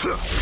Huh.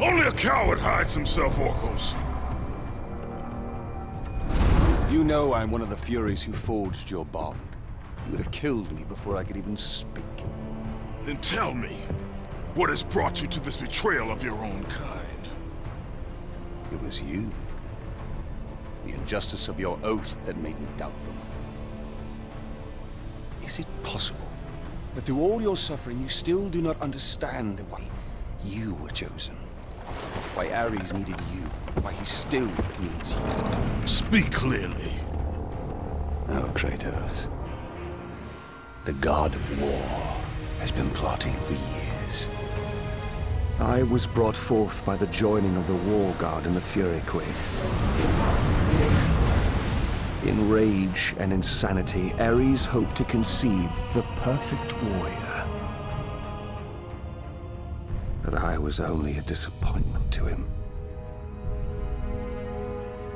Only a coward hides himself, Orkos. You know I'm one of the Furies who forged your bond. You would have killed me before I could even speak. Then tell me, what has brought you to this betrayal of your own kind? It was you. The injustice of your oath that made me doubt them. Is it possible that through all your suffering you still do not understand why you were chosen? Why Ares needed you, why he still needs you? Speak clearly. Oh, Kratos. The god of war has been plotting for years. I was brought forth by the joining of the War God and the Fury Queen. In rage and insanity, Ares hoped to conceive the perfect warrior. But I was only a disappointment to him.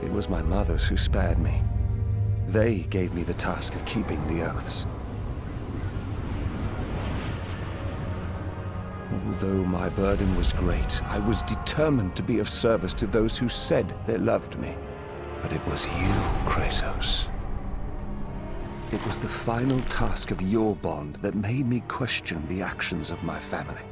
It was my mothers who spared me. They gave me the task of keeping the oaths. Although my burden was great, I was determined to be of service to those who said they loved me. But it was you, Kratos. It was the final task of your bond that made me question the actions of my family.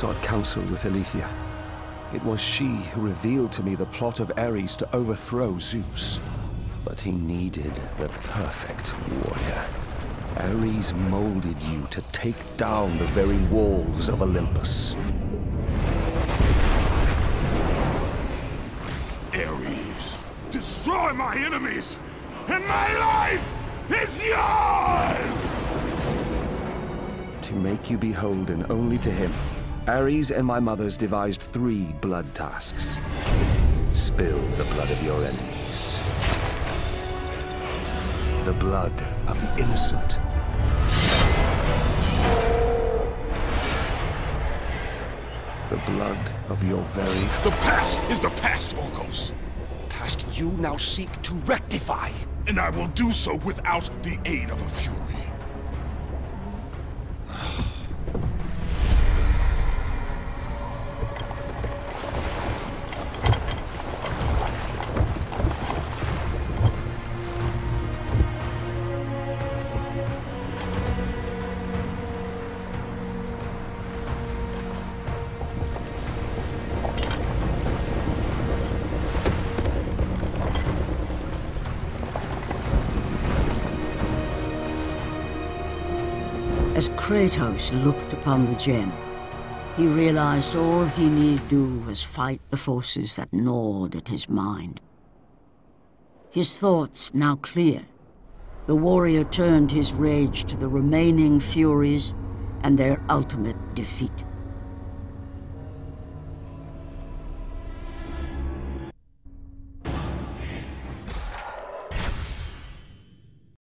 Sought counsel with Aletheia. It was she who revealed to me the plot of Ares to overthrow Zeus. But he needed the perfect warrior. Ares molded you to take down the very walls of Olympus. Ares, destroy my enemies, and my life is yours! To make you beholden only to him, Ares and my mothers devised three blood tasks. Spill the blood of your enemies. The blood of the innocent. The blood of your very The past is the past, Orkos, past you now seek to rectify. and I will do so without the aid of a Fury. Kratos looked upon the gem, he realized all he need do was fight the forces that gnawed at his mind. His thoughts now clear, the warrior turned his rage to the remaining Furies and their ultimate defeat.